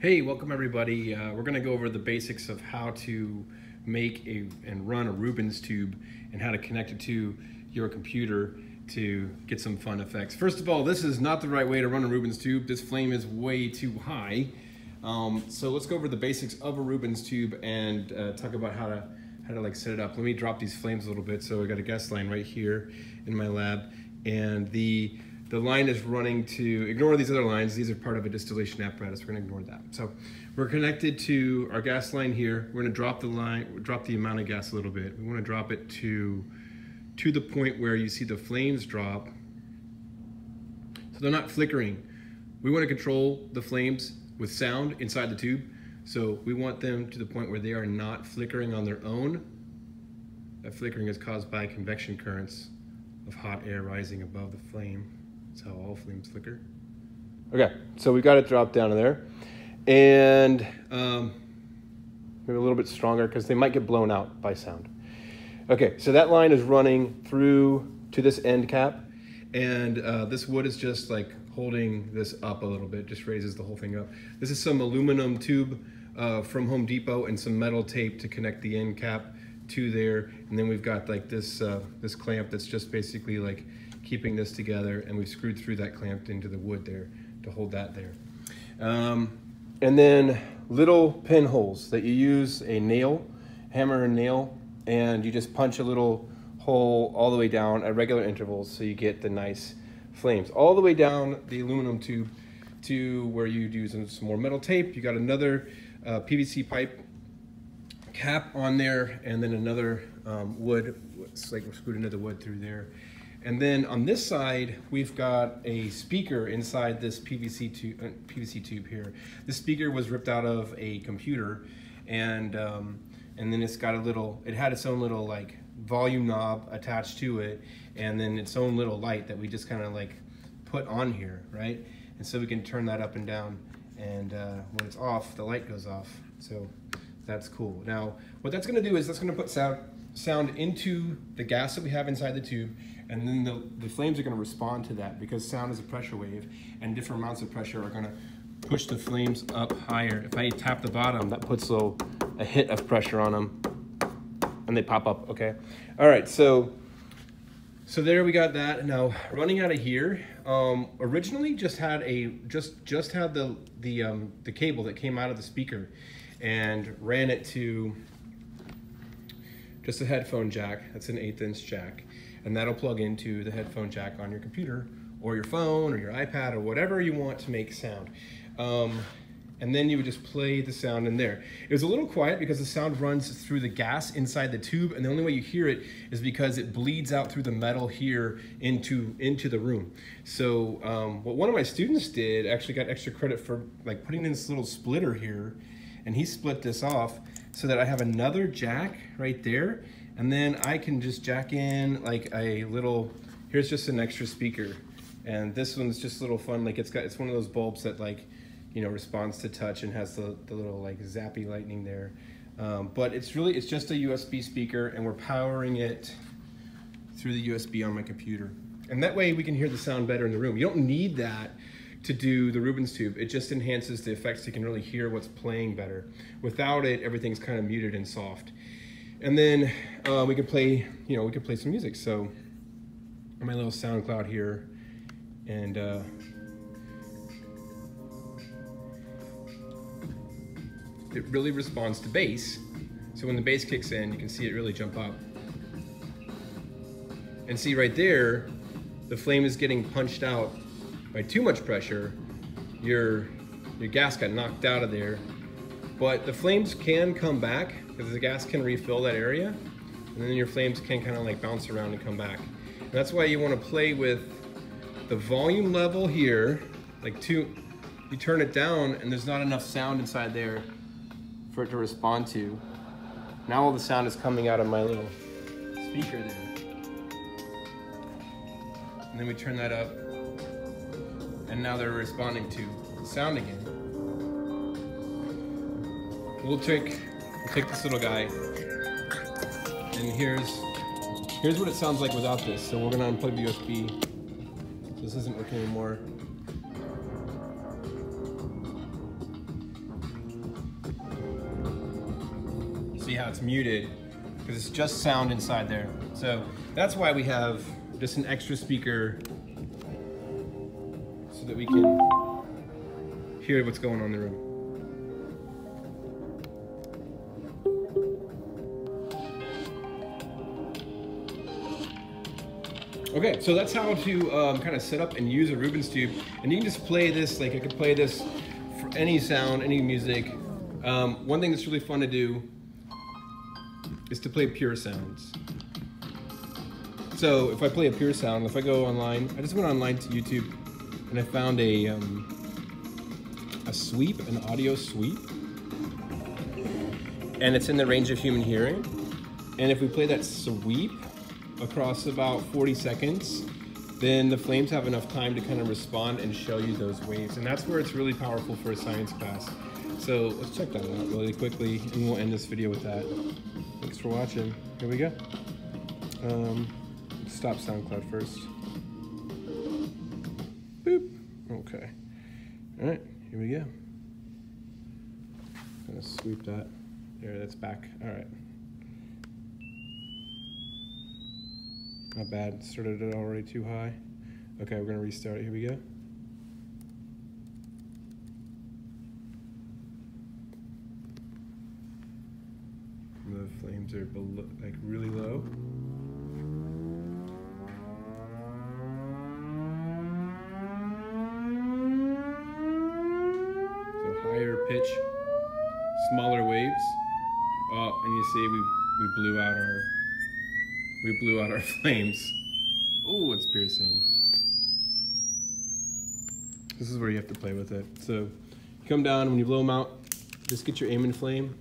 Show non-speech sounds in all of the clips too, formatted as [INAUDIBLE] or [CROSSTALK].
Hey, welcome everybody. Uh, we're going to go over the basics of how to make a and run a Rubens tube and how to connect it to your computer to get some fun effects. First of all, this is not the right way to run a Rubens tube. This flame is way too high. Um, so let's go over the basics of a Rubens tube and uh, talk about how to how to like set it up. Let me drop these flames a little bit. So I got a gas line right here in my lab and the the line is running to, ignore these other lines, these are part of a distillation apparatus, we're gonna ignore that. So we're connected to our gas line here, we're gonna drop the line, drop the amount of gas a little bit. We wanna drop it to, to the point where you see the flames drop, so they're not flickering. We wanna control the flames with sound inside the tube, so we want them to the point where they are not flickering on their own. That flickering is caused by convection currents of hot air rising above the flame. That's how all flames flicker. Okay, so we got it dropped down in there. And um, maybe a little bit stronger because they might get blown out by sound. Okay, so that line is running through to this end cap. And uh, this wood is just like holding this up a little bit, just raises the whole thing up. This is some aluminum tube uh, from Home Depot and some metal tape to connect the end cap to there. And then we've got like this, uh, this clamp that's just basically like keeping this together and we've screwed through that clamp into the wood there to hold that there. Um, and then little pinholes that you use a nail, hammer and nail, and you just punch a little hole all the way down at regular intervals so you get the nice flames. All the way down the aluminum tube to where you'd use some more metal tape. You got another uh, PVC pipe cap on there and then another um, wood, it's like we're screwed into the wood through there. And then on this side, we've got a speaker inside this PVC tube, uh, PVC tube here. This speaker was ripped out of a computer and, um, and then it's got a little, it had its own little like volume knob attached to it and then its own little light that we just kind of like put on here, right? And so we can turn that up and down and uh, when it's off, the light goes off. So that's cool. Now, what that's gonna do is that's gonna put sound, sound into the gas that we have inside the tube and then the, the flames are going to respond to that because sound is a pressure wave and different amounts of pressure are going to push the flames up higher. If I tap the bottom, that puts a, a hit of pressure on them and they pop up, okay? All right, so so there we got that. Now running out of here, um, originally just had a just just had the the um, the cable that came out of the speaker, and ran it to just a headphone jack. That's an eighth inch jack, and that'll plug into the headphone jack on your computer or your phone or your iPad or whatever you want to make sound. Um, and then you would just play the sound in there. It was a little quiet because the sound runs through the gas inside the tube, and the only way you hear it is because it bleeds out through the metal here into into the room. So um, what one of my students did actually got extra credit for like putting in this little splitter here, and he split this off so that I have another jack right there, and then I can just jack in like a little, here's just an extra speaker. And this one's just a little fun, like it's got, it's one of those bulbs that like, you know, responds to touch and has the, the little like zappy lightning there. Um, but it's really, it's just a USB speaker and we're powering it through the USB on my computer. And that way we can hear the sound better in the room. You don't need that to do the Rubens tube. It just enhances the effects. You can really hear what's playing better. Without it, everything's kind of muted and soft. And then uh, we could play, you know, we could play some music. So my little SoundCloud here, and uh, it really responds to bass. So when the bass kicks in, you can see it really jump up. And see right there, the flame is getting punched out by too much pressure. Your, your gas got knocked out of there. But the flames can come back because the gas can refill that area and then your flames can kind of like bounce around and come back. And that's why you want to play with the volume level here, like two, you turn it down and there's not enough sound inside there for it to respond to. Now all the sound is coming out of my little speaker there. And then we turn that up and now they're responding to sound again. We'll take Take this little guy. And here's here's what it sounds like without this. So we're gonna unplug the USB. This isn't working anymore. See how it's muted? Because it's just sound inside there. So that's why we have just an extra speaker so that we can hear what's going on in the room. Okay, so that's how to um, kind of set up and use a Rubens tube. And you can just play this, like I could play this for any sound, any music. Um, one thing that's really fun to do is to play pure sounds. So if I play a pure sound, if I go online, I just went online to YouTube and I found a, um, a sweep, an audio sweep. And it's in the range of human hearing. And if we play that sweep across about 40 seconds, then the flames have enough time to kind of respond and show you those waves. And that's where it's really powerful for a science class. So let's check that out really quickly and we'll end this video with that. Thanks for watching. Here we go. Um, stop SoundCloud first. Boop. Okay. All right, here we go. Gonna sweep that. There, that's back. All right. Not bad. Started it already too high. Okay, we're gonna restart it. Here we go. The flames are below, like really low. So higher pitch, smaller waves. Oh, and you see we we blew out our we blew out our [LAUGHS] flames. Oh, it's piercing. This is where you have to play with it. So you come down, when you blow them out, just get your aim and flame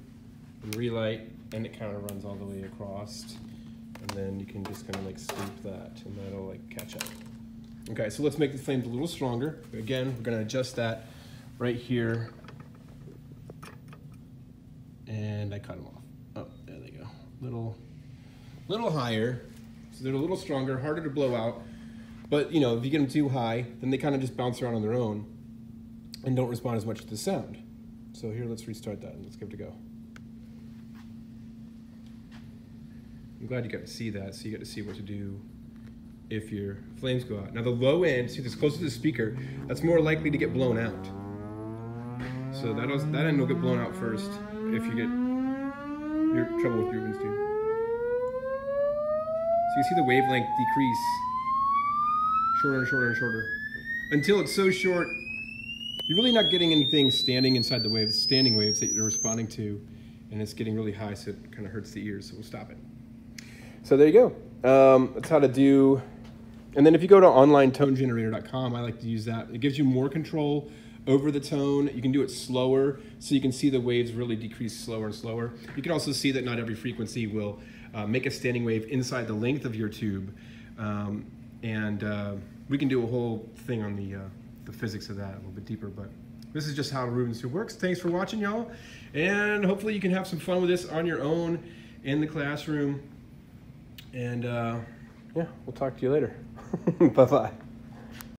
and relight, and it kind of runs all the way across. And then you can just kind of like sweep that, and that'll like catch up. Okay, so let's make the flames a little stronger. Again, we're gonna adjust that right here. And I cut them off. Oh, there they go. Little little higher, so they're a little stronger, harder to blow out. But you know, if you get them too high, then they kind of just bounce around on their own and don't respond as much to the sound. So here, let's restart that and let's give it a go. I'm glad you got to see that, so you got to see what to do if your flames go out. Now the low end, see this closer to the speaker, that's more likely to get blown out. So that, that end will get blown out first if you get your trouble with Rubens tube. You see the wavelength decrease shorter and shorter and shorter until it's so short you're really not getting anything standing inside the waves, standing waves that you're responding to, and it's getting really high, so it kind of hurts the ears, so we'll stop it. So there you go. Um, that's how to do, and then if you go to onlinetonegenerator.com, I like to use that. It gives you more control over the tone. You can do it slower, so you can see the waves really decrease slower and slower. You can also see that not every frequency will uh, make a standing wave inside the length of your tube. Um, and uh, we can do a whole thing on the, uh, the physics of that a little bit deeper, but this is just how Rubens tube works. Thanks for watching, y'all. And hopefully you can have some fun with this on your own in the classroom. And uh, yeah, we'll talk to you later. [LAUGHS] Bye-bye.